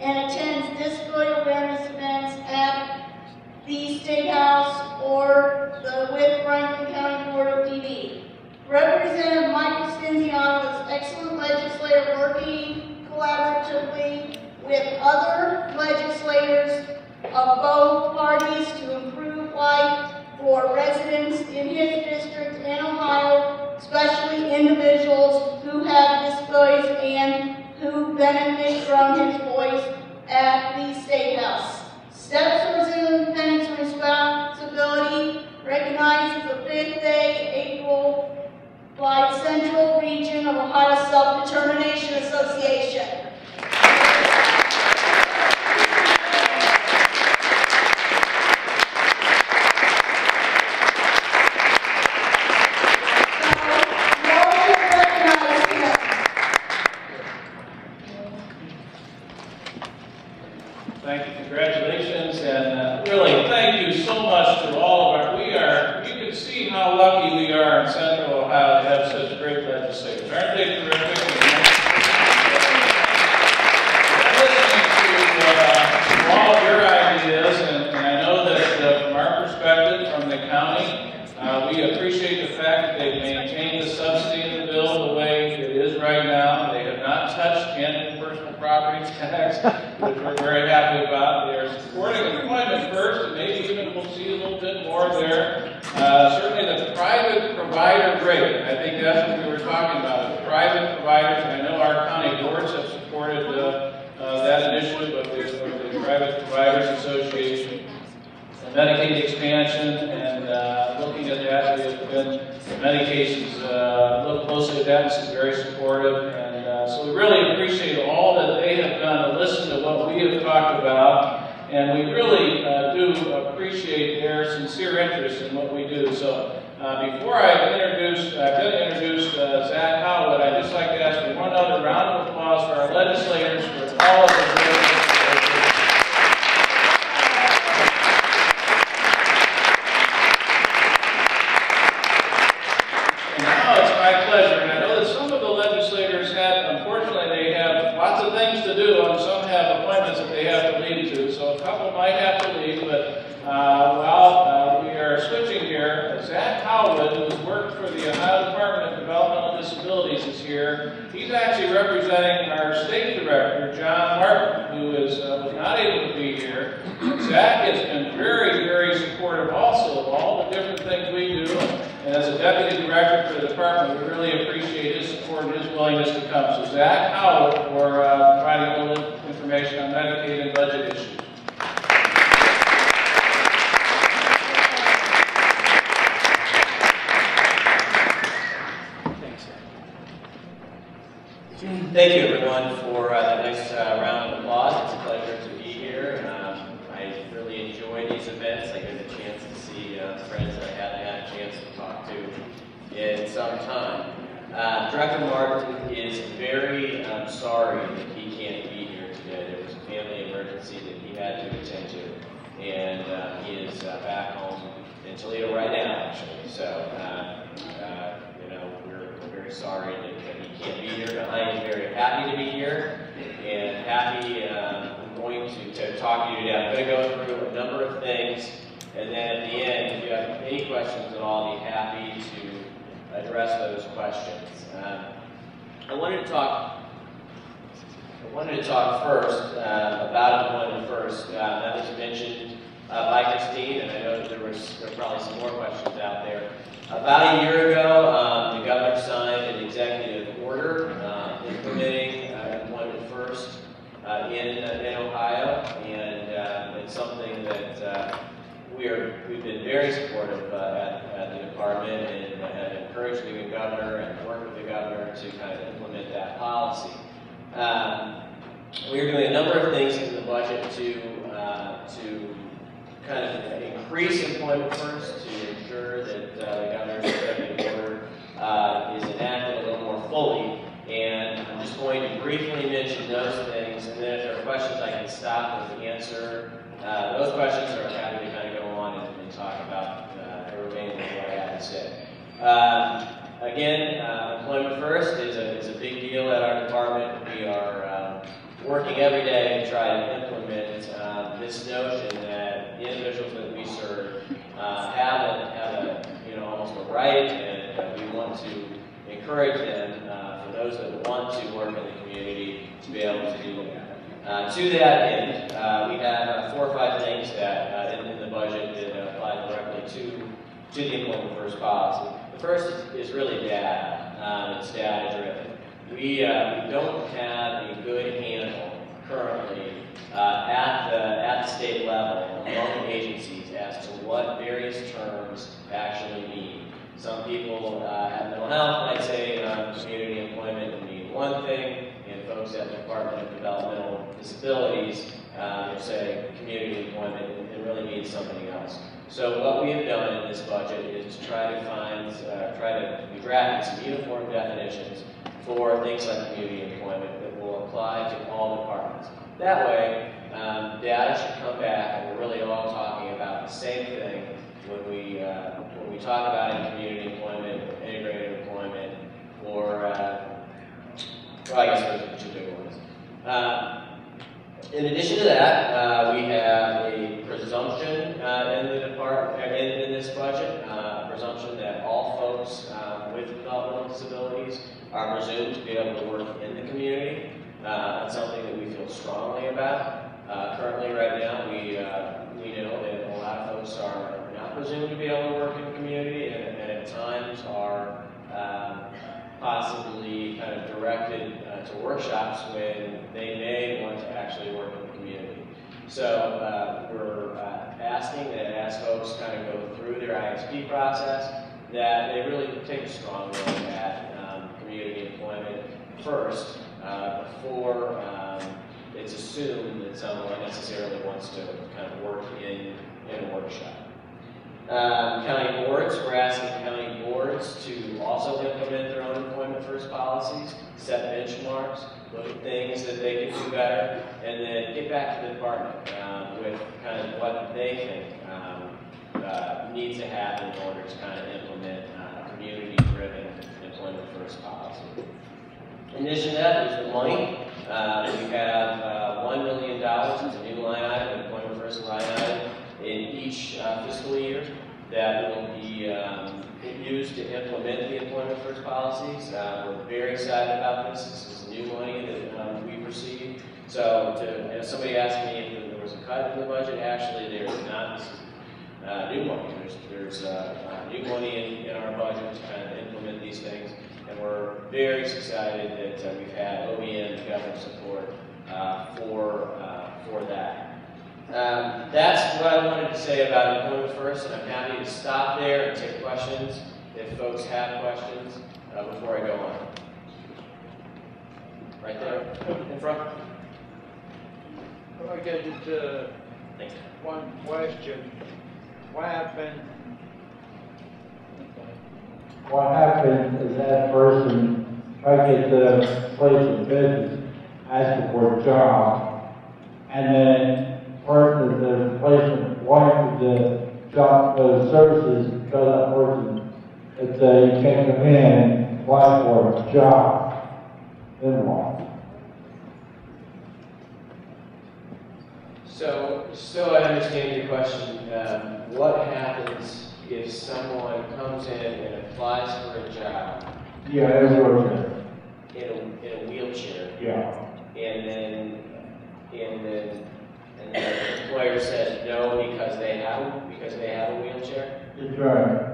and attends disability awareness events at the State House or the with Franklin County Board of DD. Representative Michael Stinziano is excellent legislator working collaboratively with other legislators of both parties to improve for residents in his district in Ohio, especially individuals who have this voice and who benefit from his voice at the State House. Steps towards independence and responsibility recognizes the fifth day, April, by Central Region of Ohio Self-Determination Association. Again, uh, employment first is a, is a big deal at our department. We are um, working every day to try to implement um, this notion that the individuals that we serve uh, have, a, have a, you know, almost a right, and uh, we want to encourage them, uh, for those that want to work in the community, to be able to do that. Uh, to that end, uh, we have uh, four or five things that uh, in, in the budget that apply directly to, to the employment first policy. First is, really data. Um, it's data driven. We, uh, don't have a good handle currently uh, at, the, at the state level among agencies as to what various terms actually mean. Some people uh, have mental health might say um, community employment would mean one thing, and folks at the Department of Developmental Disabilities uh, say community employment really means something else. So what we have done in this budget is to try to find, uh, try to, we drafted some uniform definitions for things like community employment that will apply to all departments. That way, um, data should come back and we're really all talking about the same thing when we, uh, when we talk about in community employment, integrated employment, or, uh, well, I guess those are two big ones. Uh, in addition to that, uh, we have a presumption uh, in the department, in, in this budget, uh, a presumption that all folks uh, with developmental disabilities are presumed to be able to work in the community. Uh, that's something that we feel strongly about. Uh, currently, right now, we we know that a lot of folks are not presumed to be able to work in the community, and, and at times are um, possibly kind of directed uh, to workshops when they may want to actually work in the community. So uh, we're uh, asking that as folks kind of go through their ISP process, that they really take a strong look at um, community employment first uh, before um, it's assumed that someone necessarily wants to kind of work in, in a workshop. Um, county boards, we're asking county boards to also implement their own employment first policies, set benchmarks, look at things that they can do better, and then get back to the department um, with kind of what they think um, uh, needs to happen in order to kind of implement uh, community-driven employment first policy. In addition to that, there's the money. Uh, we have uh, $1 million, it's a new line item, employment first line item, in each uh, fiscal year that will be um, used to implement the employment first policies. Uh, we're very excited about this. This is new money that um, we've received. So to, you somebody asked me if there was a cut in the budget. Actually, there is not. This is uh, new money. There's, there's uh, new money in, in our budget to kind of implement these things. And we're very excited that uh, we've had OEM government support uh, for, uh, for that. Um, that's what I wanted to say about employment first, and I'm happy to stop there and take questions if folks have questions uh, before I go on. Right there, in front. I get into one question, what happened? What happened is that person tried to get the place of business, asking for a job, and then person, the replacement wanted the job, the services, tell that person that they can't come in and apply for a job. Then what? So, so I understand your question. Um, what happens if someone comes in and applies for a job Yeah, that's what it in a, in a wheelchair? Yeah. And then, and then, and the employer says no because they have, a- because they have a wheelchair? That's right.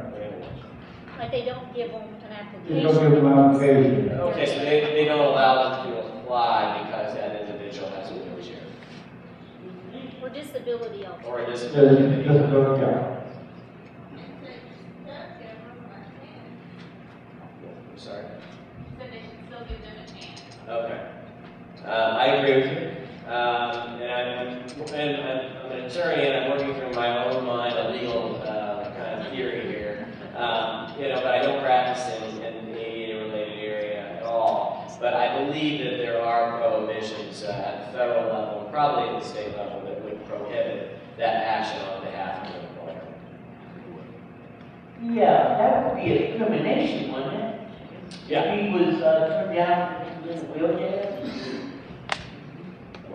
Like they don't give them an application. They application. don't give them an application. Okay, so they, they don't allow them to apply because that individual has a wheelchair Or disability also. or a Just, disability. just, yeah. I'm sorry. So they should still give them a chance. Okay. Uh, I agree with you. Um, and I'm, and I'm, I'm an attorney and I'm working through my own mind a legal, uh, kind of theory here. Um, you know, but I don't practice in, in the ADA related area at all. But I believe that there are prohibitions uh, at the federal level, and probably at the state level, that would prohibit that action on behalf of the employer. Yeah, that would be a discrimination, wouldn't it? Yeah. If he was, uh, turned down in a wheelchair?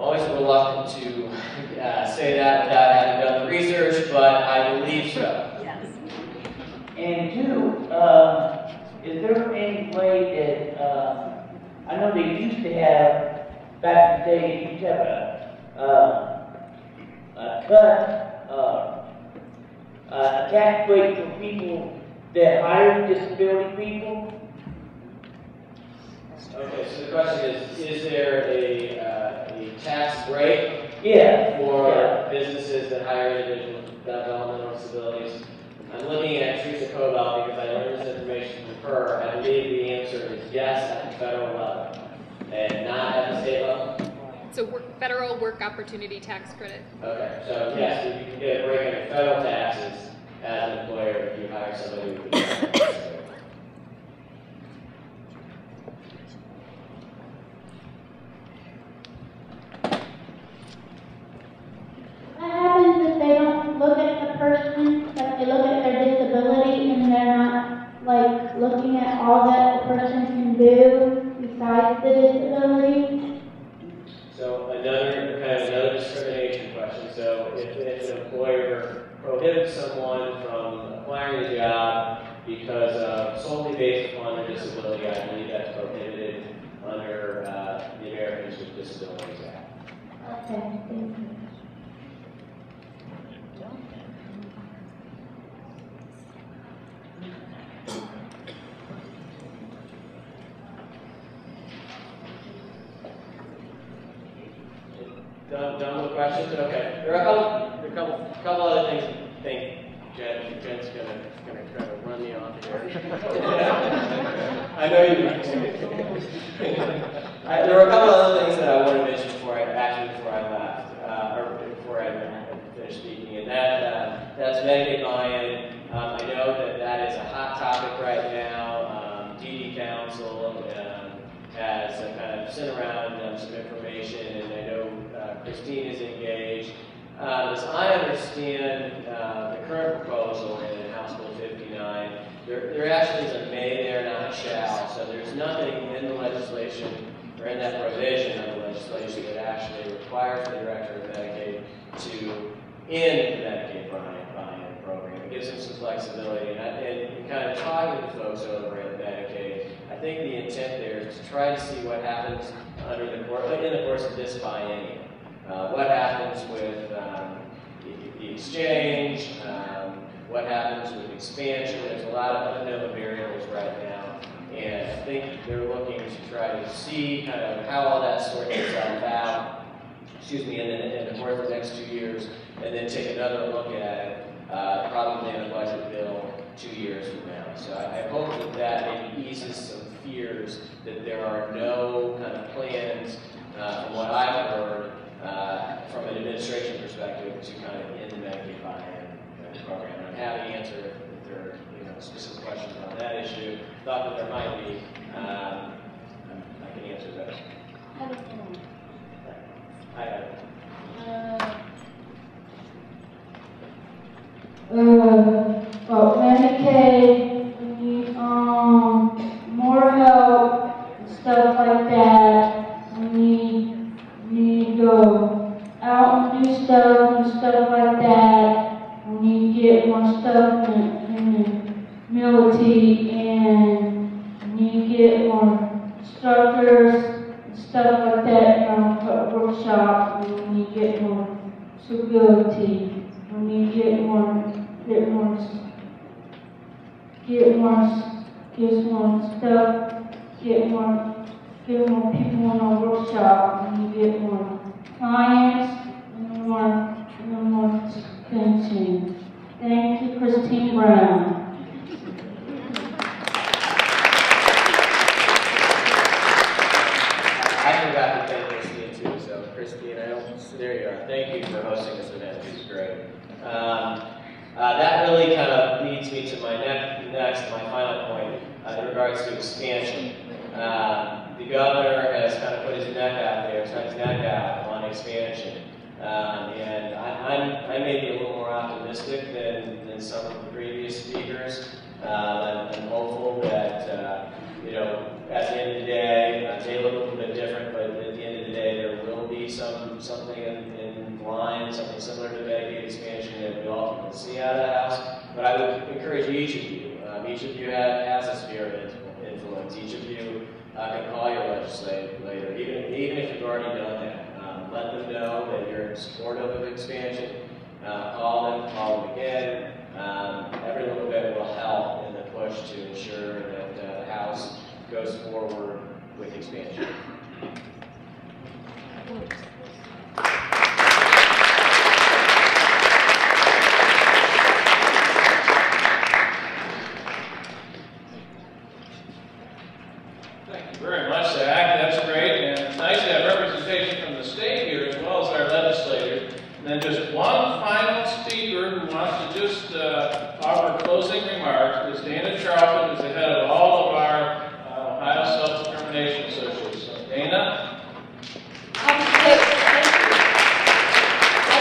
I'm always reluctant to uh, say that without having done the research, but I believe so. And two, uh, is there any way that, uh, I know they used to have, back in the day, they used to have a, uh, a cut, uh, a tax break for people that hire disability people? Okay, so the question is, is there a, uh, a tax break? Yeah. For Yeah. businesses that hire individuals with developmental disabilities? I'm looking at Teresa Cobell because I learned this information from her. I believe the answer is yes at the federal level and not at the state level. So work, federal work opportunity tax credit. Okay, so yes, you can get a break on your federal taxes as an employer if you hire somebody with a disability. Thank you. Understand uh, the current proposal in House Bill 59, there, there actually is a may there, not shall. So there's nothing in the legislation or in that provision of the legislation that actually requires the director of Medicaid to end the Medicaid buy-in program. It gives them some flexibility, and, I, and kind of talking to folks over at Medicaid, I think the intent there is to try to see what happens under the course, in the course of this biennium. Uh, what happens with um, exchange? Um, what happens with expansion? There's a lot of unknown variables right now, and I think they're looking to try to see kind of how all that sorts itself out. Excuse me, and then in the course of the next two years, and then take another look at it, uh, probably in a budget bill two years from now. So I, I hope that that maybe eases some fears that there are no kind of plans, uh, from what I've heard, uh, from an administration perspective, to kind of end the I'm happy to answer if there are you know, specific questions on that issue. Thought that there might be. Um, I can answer those. I have. Uh, uh, well, Medicaid, we need, um, more help, and stuff like that. stuff like that, you know, for workshops, we need to get more security, we need to get more, get more, s- get more, s- get more stuff, get more, get more people in our workshop, we get clients, and more, and more attention. Thank you, Christine Brown. I forgot to thank Christine too, so Christine, I don't, there you are. Thank you for hosting this event, it was great. Um, uh, that really kind of leads me to my ne- next, my final point, uh, in regards to expansion. Um, the governor has kind of put his neck out there, stuck his neck out on expansion. Um, and I, I'm, I may be a little more optimistic than, than some of the previous speakers. Uh, I'm, hopeful that, uh, you know, at the end of the day, uh, they look a little bit different, but at the end of the day, there will be some, something in, in line, something similar to Medicaid expansion that we ultimately see out of the House. But I would encourage each of you, um, each of you have, has a sphere of influence. Each of you uh, can call your legislator, even, even if you've already done that. Let them know that you're in support of expansion. Uh, call them, call them again. Um, every little bit will help in the push to ensure that uh, the House goes forward with expansion. Thank you very much, Zach. That's great. And it's nice to have representation from the state here as well as our legislators. And then just one final speaker who wants to just uh, offer closing remarks is Dana Charlton, who's the head of all of our uh, Ohio Self-Determination Associations. So Dana? I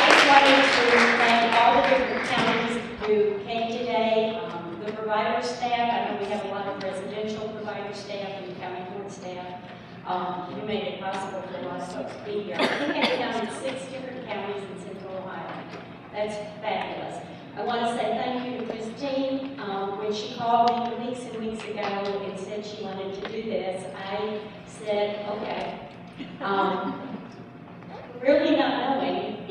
just wanted to thank all the different counties who came today, um, the provider staff, I know we have a lot of residential provider staff and county court staff, um, who made it possible for a lot of folks to be here. I think I counted six different counties in central Ohio. That's fabulous. I want to say thank you to Christine. Um, when she called me weeks and weeks ago and said she wanted to do this, I said, okay. Um, really not knowing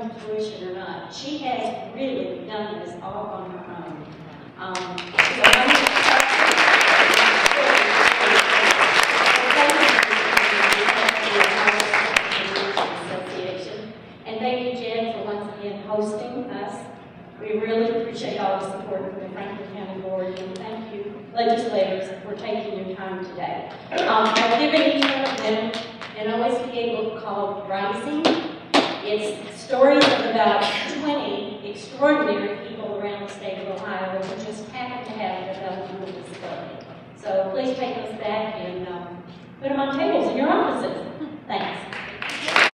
or not. She has really done this all on her own. Um, so. And thank you, Jen, for once again hosting us. We really appreciate all the support from the Franklin County Board, and thank you, legislators, for taking your time today. Um, I've given each one of them an OSDA book called Rising. It's stories of about 20 extraordinary people around the state of Ohio who just happen to have a developmental disability. So please take those back and um, put them on tables in your offices. Thanks.